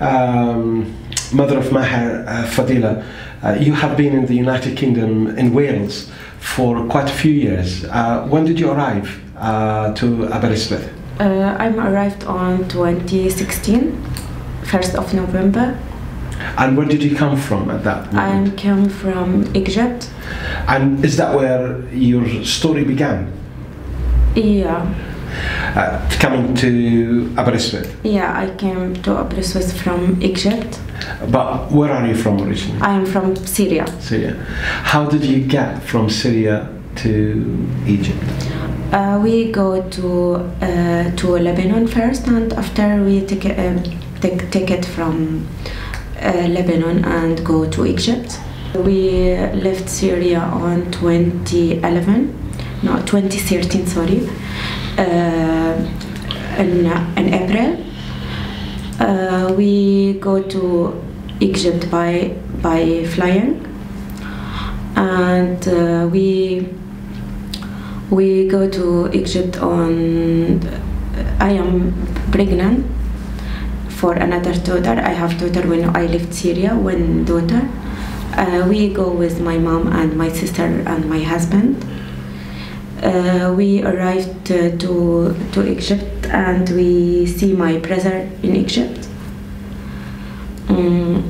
Um, mother of Maher uh, Fadila, uh, you have been in the United Kingdom in Wales for quite a few years. Uh, when did you arrive uh, to Aberystwyth? Uh, I'm arrived on 2016, 1st of November. And where did you come from at that I came from Egypt. And is that where your story began? Yeah, Uh, coming to Aberystwyth. yeah, I came to Aberystwyth from Egypt. But where are you from originally? I am from Syria. Syria. How did you get from Syria to Egypt? Uh, we go to uh, to Lebanon first, and after we take a, uh, take ticket from uh, Lebanon and go to Egypt. We left Syria on 2011, no 2013, sorry, in, in April. Uh, we go to Egypt by by flying, and uh, we we go to Egypt on. I am pregnant for another daughter. I have daughter when I left Syria. One daughter. Uh, we go with my mom and my sister and my husband. Uh, we arrived uh, to to Egypt and we see my brother in Egypt. Mm,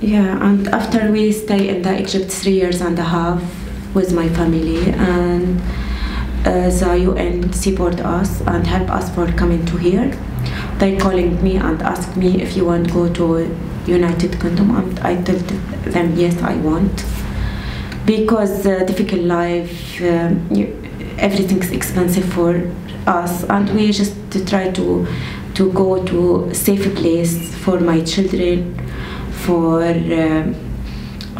yeah, and after we stay in the Egypt three years and a half with my family, and uh, the UN support us and help us for coming to here. They calling me and ask me if you want to go to United Kingdom, and I told them yes, I want because uh, difficult life, um, you, everything's expensive for us, and we just to try to to go to safe place for my children, for uh,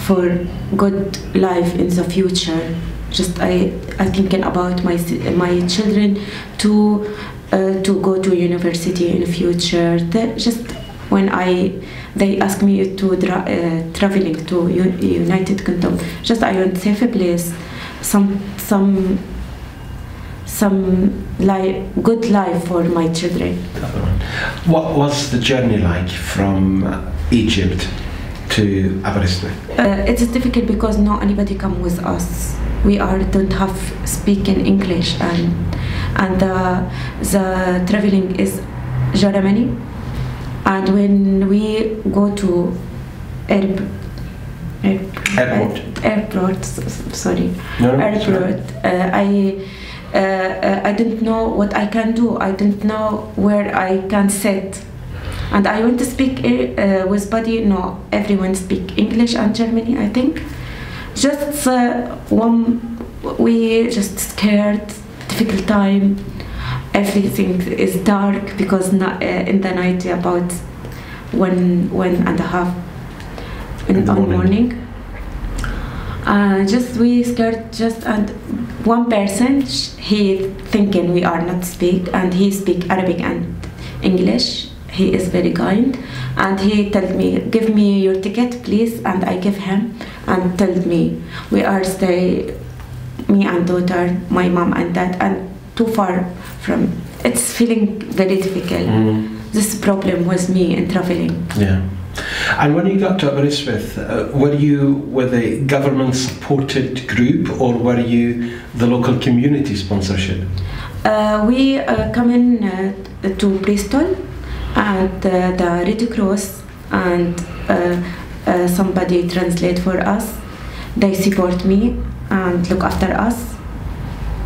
for good life in the future. Just I I thinking about my my children to uh, to go to university in the future. That just when I they ask me to dra- uh, traveling to U- United Kingdom, just I want safe place, some some some good life for my children. What was the journey like from Egypt to Aberystwyth? Uh, it's difficult because not anybody come with us. We are don't have speaking English and and the the traveling is Germany. And when we go to air, air, Airport. airport, s- s- sorry, No, no, airport. Uh, I uh, uh, I didn't know what I can do. I didn't know where I can sit. And I want to speak uh, with body. No, everyone speak English and Germany. I think. Just uh, one, we just scared, difficult time. Everything is dark because na- uh, in the night about one one and a half in, In the morning. morning. Uh, just we scared just and one person sh- he thinking we are not speak and he speak Arabic and English. He is very kind and he told me give me your ticket please and I give him and told me we are stay me and daughter my mom and dad and too far from it's feeling very difficult. Mm, This problem was me in traveling. yeah. And when you got to Aberystwyth, uh, were you with a government-supported group or were you the local community sponsorship? Uh, we uh, come in uh, to Bristol and uh, the Red Cross and uh, uh, somebody translate for us. They support me and look after us.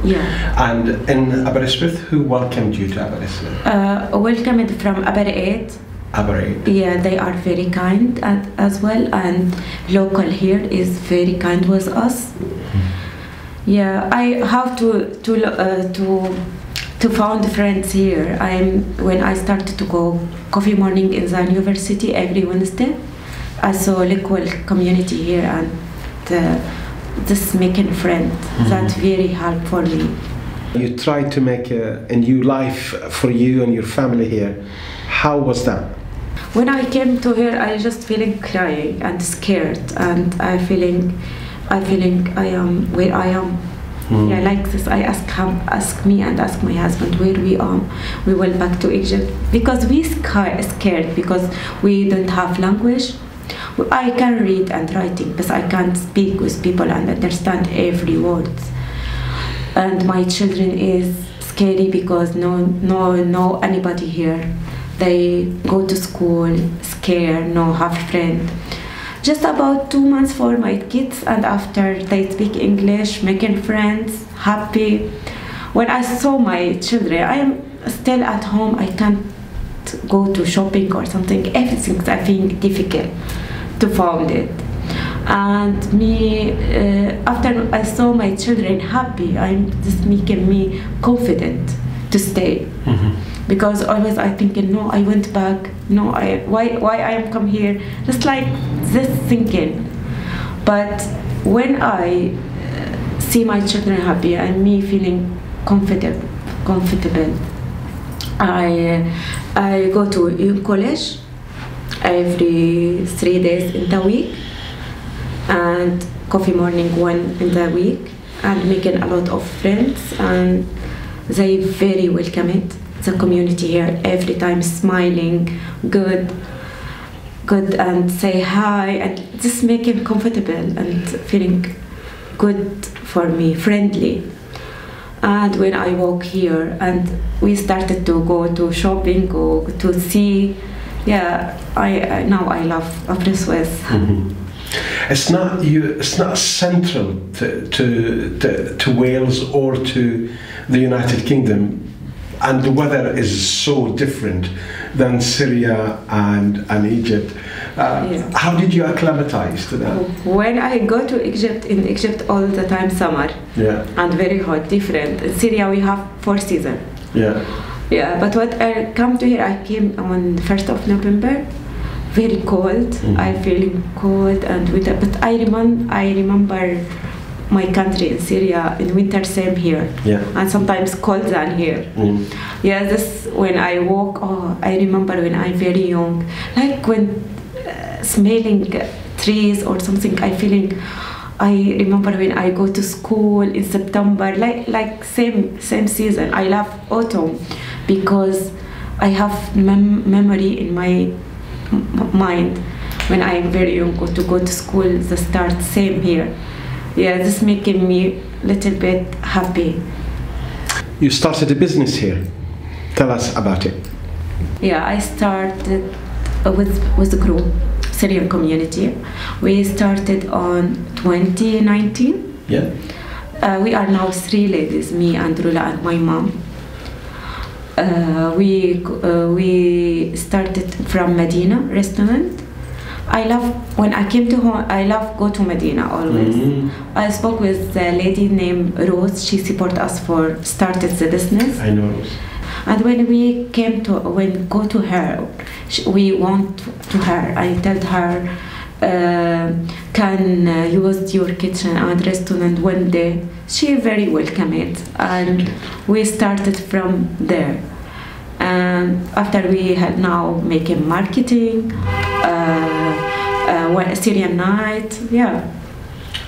Yeah. And in Aberystwyth, who welcomed you to Aberystwyth? Uh, welcomed from Aber 8. Aberystwyth. Yeah, they are very kind and, as well, and local here is very kind with us. Yeah, I have to to uh, to to found friends here. I'm when I started to go coffee morning in the university every Wednesday. I saw local community here and uh, this making friend. Mm-hmm. That very help for me. You tried to make a, a new life for you and your family here. How was that? When I came to here, I just feeling crying and scared, and I feeling, I feeling I am where I am. Mm-hmm. Yeah, like this. I ask him, ask me, and ask my husband where we are. We went back to Egypt because we sca- scared because we don't have language. I can read and writing, but I can't speak with people and understand every word. And my children is scary because no, no, no anybody here. They go to school scared, no have friend. Just about two months for my kids and after they speak english making friends happy. When i saw my children i am still at home. I can't go to shopping or something. Everything's i think difficult to find it and me uh, after i saw my children happy i'm just making me confident to stay. Because always I thinking no I went back. No I why why I am come here? Just like this thinking. But when I uh, see my children happy and me feeling comfortable comfortable I uh, I go to college every three days in the week and coffee morning one in the week and making a lot of friends and they very welcome it. The community here every time smiling good good and say hi and just make him comfortable and feeling good for me friendly. And when i walk here and we started to go to shopping go to see yeah i, I now i love Aberystwyth. It's not you. It's not central to, to to to Wales or to the United Kingdom, and the weather is so different than Syria and and Egypt. Uh, Yeah. How did you acclimatize to that? when i go to egypt in egypt all the time summer Yeah, and very hot different in syria we have four seasons yeah, Yeah, but what I come to here, I came on the first of November, very cold. I feeling cold and winter, but I remember I remember my country in Syria in winter same here, yeah. and sometimes cold than here. Mm. Yeah, this when I walk. Oh, I remember when I'm very young, like when uh, smelling trees or something. I feeling. I remember when I go to school in September, like like same same season. I love autumn because I have mem- memory in my m- mind when I'm very young to go to school. The start same here. Yeah, this making me little bit happy. You started a business here. Tell us about it. Yeah, I started with with the group Syrian community. We started on 2019. Yeah. Uh, we are now three ladies, me and Rula and my mom. Uh, we uh, we started from Medina restaurant. I love when I came to home. I love go to Medina always. Mhm. I spoke with a lady named Rose. She support us for started the business. I know. And when we came to when go to her, we want to her. I told her, uh, can uh, use your kitchen and restaurant one day. She very welcome it, and we started from there. And after we had now making marketing, uh, uh, one Syrian night, yeah,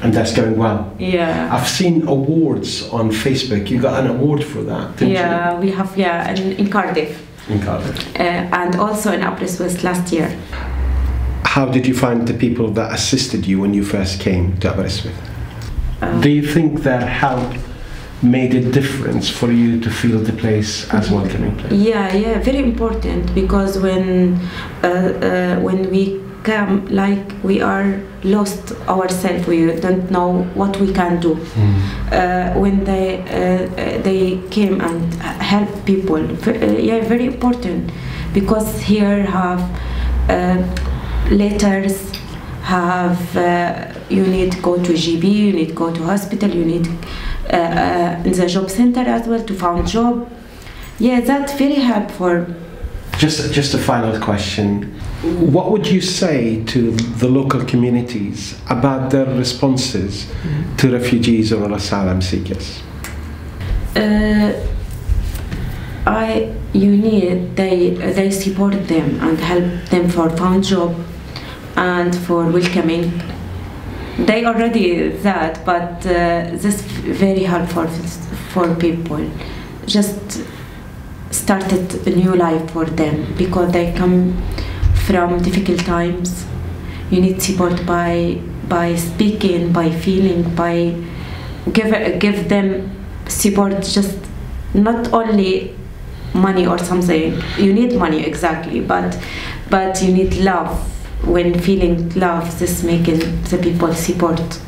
And that's going well. yeah. I've seen awards on Facebook. You got an award for that, didn't Yeah, we have yeah in, in Cardiff? In Cardiff. uh, and also in Aberystwyth last year. How did you find the people that assisted you when you first came to Aberystwyth? Uh, Do you think their help made a difference for you to feel the place as welcoming place? Yeah, yeah, very important because when uh, uh, when we come, like we are lost ourselves, we don't know what we can do. Uh, when they uh, uh, they came and help people, uh, yeah, very important because here have uh, letters. Have uh, you need go to GP, you need go to hospital, you need uh, uh, in the job center as well to find job. Yeah, that's very helpful. Just, just a final question. What would you say to the local communities about their responses to refugees or asylum seekers? Uh, I you need they they support them and help them for found job and for welcoming they already that, but uh, this very helpful for people. Just started a new life for them because they come from difficult times. You need support by by speaking, by feeling, by give give them support. Just not only money or something. You need money exactly, but but you need love. When feeling love, this making the people support